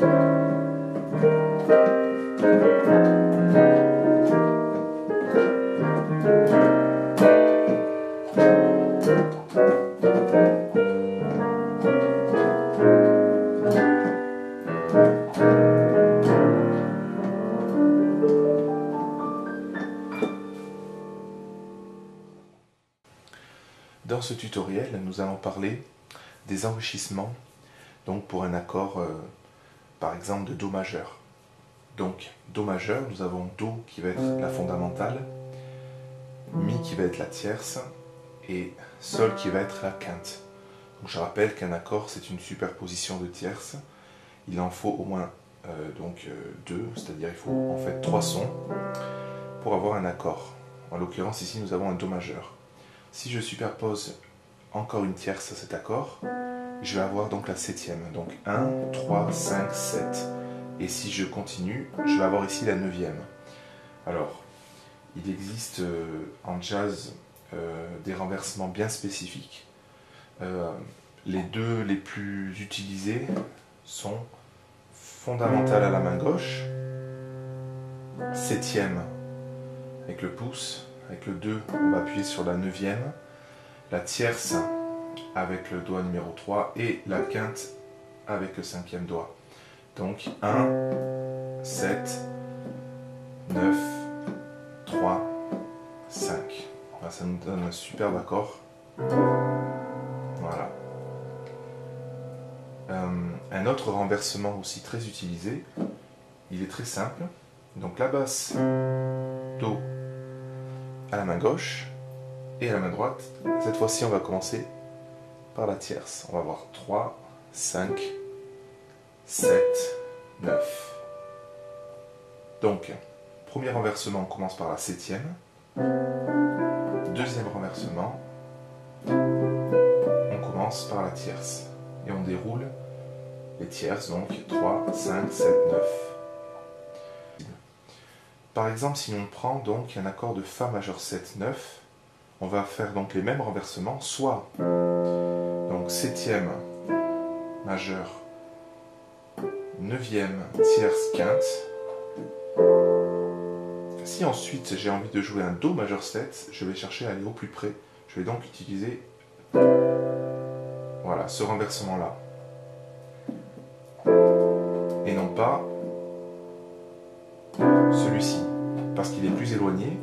Dans ce tutoriel, nous allons parler des enrichissements donc pour un accord euh, par exemple, de Do majeur. Donc, Do majeur, nous avons Do qui va être la fondamentale, Mi qui va être la tierce, et Sol qui va être la quinte. Je rappelle qu'un accord, c'est une superposition de tierces. Il en faut au moins euh, donc, euh, deux, c'est-à-dire il faut en fait trois sons pour avoir un accord. En l'occurrence, ici, nous avons un Do majeur. Si je superpose encore une tierce à cet accord, je vais avoir donc la septième. Donc 1, 3, 5, 7. Et si je continue, je vais avoir ici la neuvième. Alors, il existe euh, en jazz euh, des renversements bien spécifiques. Euh, les deux les plus utilisés sont fondamentales à la main gauche, septième avec le pouce, avec le 2 on va appuyer sur la neuvième, la tierce avec le doigt numéro 3 et la quinte avec le cinquième doigt. Donc 1, 7, 9, 3, 5. ça nous donne un superbe accord. Voilà. Euh, un autre renversement aussi très utilisé, il est très simple. Donc la basse, Do à la main gauche et à la main droite. Cette fois-ci, on va commencer la tierce. On va avoir 3, 5, 7, 9. Donc, premier renversement, on commence par la septième. Deuxième renversement, on commence par la tierce. Et on déroule les tierces, donc 3, 5, 7, 9. Par exemple, si on prend donc un accord de Fa majeur 7, 9, on va faire donc les mêmes renversements, soit septième majeur, neuvième, tierce, quinte. Si ensuite j'ai envie de jouer un Do majeur 7, je vais chercher à aller au plus près. Je vais donc utiliser voilà, ce renversement-là. Et non pas celui-ci, parce qu'il est plus éloigné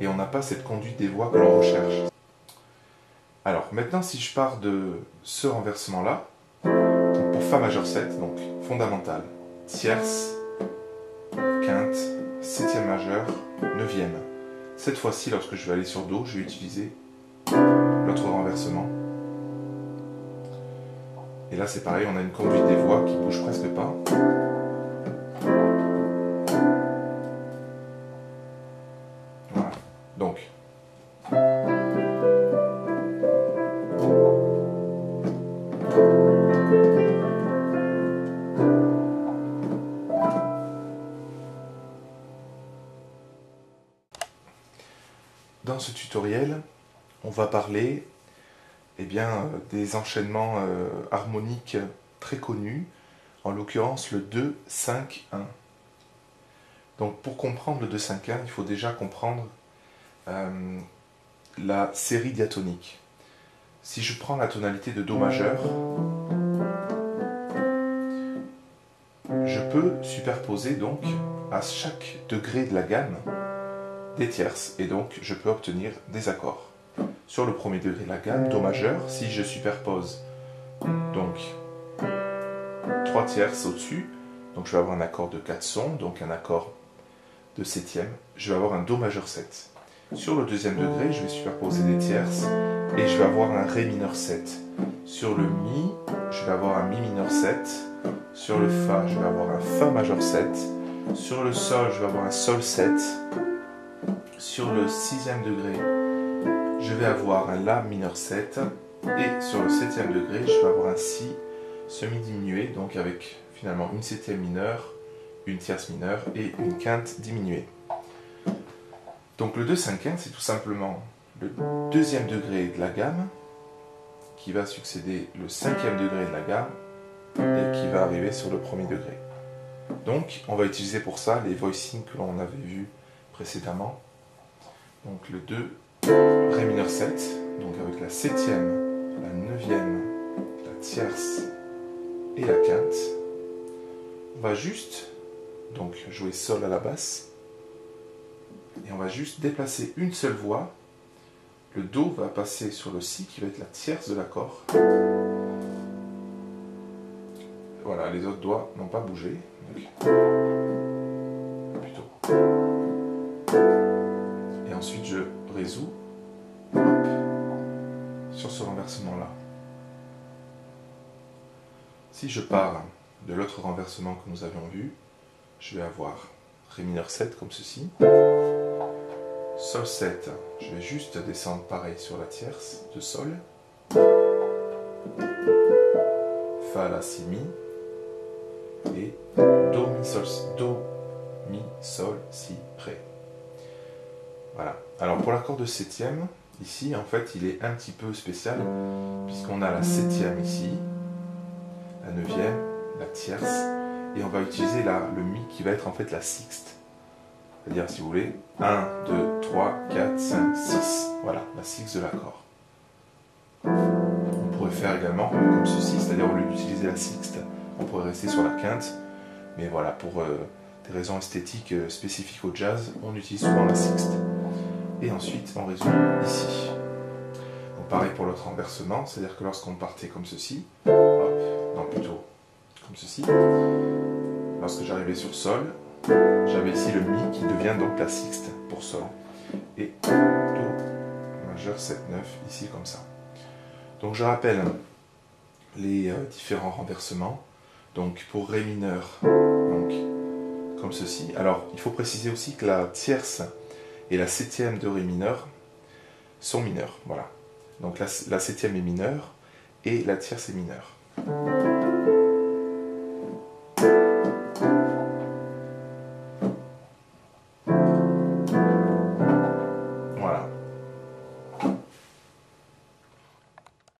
et on n'a pas cette conduite des voix que l'on recherche. Alors maintenant si je pars de ce renversement-là, pour Fa majeur 7, donc fondamental, tierce, quinte, septième majeur, neuvième. Cette fois-ci, lorsque je vais aller sur Do, je vais utiliser l'autre renversement. Et là c'est pareil, on a une conduite des voix qui bouge presque pas. Dans ce tutoriel, on va parler eh bien, des enchaînements euh, harmoniques très connus, en l'occurrence le 2-5-1. Donc pour comprendre le 2-5-1, il faut déjà comprendre euh, la série diatonique. Si je prends la tonalité de Do majeur, je peux superposer donc à chaque degré de la gamme des tierces et donc je peux obtenir des accords. Sur le premier degré de la gamme, Do majeur, si je superpose donc 3 tierces au-dessus, donc je vais avoir un accord de 4 sons, donc un accord de septième, je vais avoir un Do majeur 7. Sur le deuxième degré, je vais superposer des tierces et je vais avoir un Ré mineur 7. Sur le Mi, je vais avoir un Mi mineur 7. Sur le Fa, je vais avoir un Fa majeur 7. Sur le Sol, je vais avoir un Sol 7. Sur le sixième degré, je vais avoir un La mineur 7. Et sur le septième degré, je vais avoir un Si semi-diminué, donc avec finalement une septième mineure, une tierce mineure et une quinte diminuée. Donc le 2 5 1 c'est tout simplement le deuxième degré de la gamme qui va succéder le cinquième degré de la gamme et qui va arriver sur le premier degré. Donc on va utiliser pour ça les voicings que l'on avait vus précédemment. Donc le 2 Ré mineur 7, donc avec la septième, la neuvième, la tierce et la quinte. On va juste donc jouer Sol à la basse. Et on va juste déplacer une seule voix. Le Do va passer sur le Si qui va être la tierce de l'accord. Voilà, les autres doigts n'ont pas bougé. plutôt. Sur ce renversement-là. Si je pars de l'autre renversement que nous avions vu, je vais avoir Ré mineur 7 comme ceci. Sol 7, je vais juste descendre pareil sur la tierce de Sol. Fa, La, Si, Mi. Et Do, Mi, Sol, Do, Mi, Sol, Si, Ré. Voilà. Alors pour l'accord de septième, ici en fait il est un petit peu spécial puisqu'on a la septième ici, la neuvième, la tierce et on va utiliser la, le Mi qui va être en fait la sixte. C'est-à-dire, si vous voulez, 1, 2, 3, 4, 5, 6. Voilà, la sixte de l'accord. On pourrait faire également comme ceci, c'est-à-dire au lieu d'utiliser la sixte, on pourrait rester sur la quinte. Mais voilà, pour euh, des raisons esthétiques euh, spécifiques au jazz, on utilise souvent la sixte. Et ensuite, on résume ici. Donc pareil pour l'autre renversement, c'est-à-dire que lorsqu'on partait comme ceci, hop, non plutôt comme ceci, lorsque j'arrivais sur Sol, j'avais ici le Mi qui devient donc la sixte pour Sol. Et Do majeur 7, 9, ici comme ça. Donc je rappelle les euh, différents renversements. Donc pour Ré mineur, donc, comme ceci. Alors il faut préciser aussi que la tierce et la septième de Ré mineur sont mineures. Voilà. Donc la, la septième est mineure et la tierce est mineure.